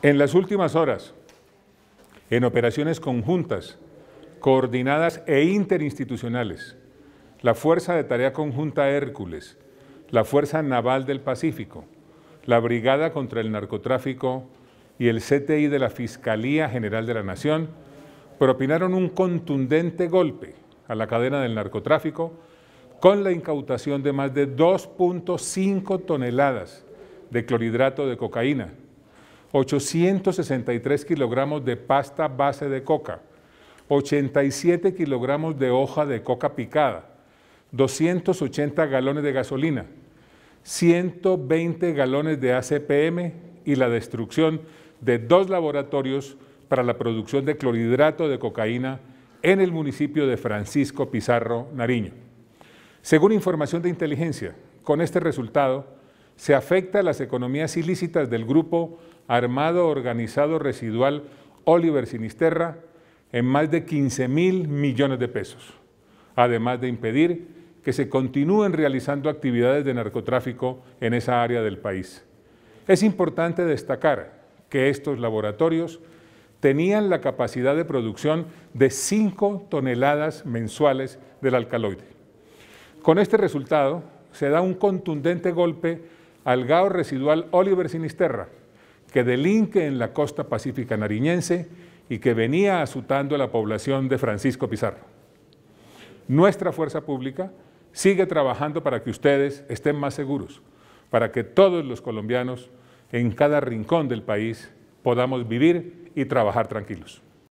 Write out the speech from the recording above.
En las últimas horas, en operaciones conjuntas, coordinadas e interinstitucionales, la Fuerza de Tarea Conjunta Hércules, la Fuerza Naval del Pacífico, la Brigada contra el Narcotráfico y el CTI de la Fiscalía General de la Nación propinaron un contundente golpe a la cadena del narcotráfico con la incautación de más de 2.5 toneladas de clorhidrato de cocaína, 863 kilogramos de pasta base de coca, 87 kilogramos de hoja de coca picada, 280 galones de gasolina, 120 galones de ACPM y la destrucción de dos laboratorios para la producción de clorhidrato de cocaína en el municipio de Francisco Pizarro, Nariño. Según información de inteligencia, con este resultado se afecta a las economías ilícitas del grupo armado organizado residual Oliver Sinisterra en más de 15 mil millones de pesos, además de impedir que se continúen realizando actividades de narcotráfico en esa área del país. Es importante destacar que estos laboratorios tenían la capacidad de producción de 5 toneladas mensuales del alcaloide. Con este resultado se da un contundente golpe al GAO residual Oliver Sinisterra, que delinque en la costa pacífica nariñense y que venía azotando a la población de Francisco Pizarro. Nuestra fuerza pública sigue trabajando para que ustedes estén más seguros, para que todos los colombianos en cada rincón del país podamos vivir y trabajar tranquilos.